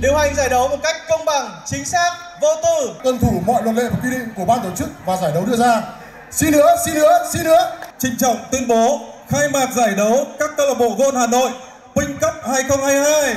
điều hành giải đấu một cách công bằng, chính xác, vô tư, tuân thủ mọi luật lệ và quy định của ban tổ chức và giải đấu đưa ra. Xin nữa, xin nữa, xin nữa. Trịnh Trọng tuyên bố khai mạc giải đấu các câu lạc bộ gôn Hà Nội Pinh Cup 2022.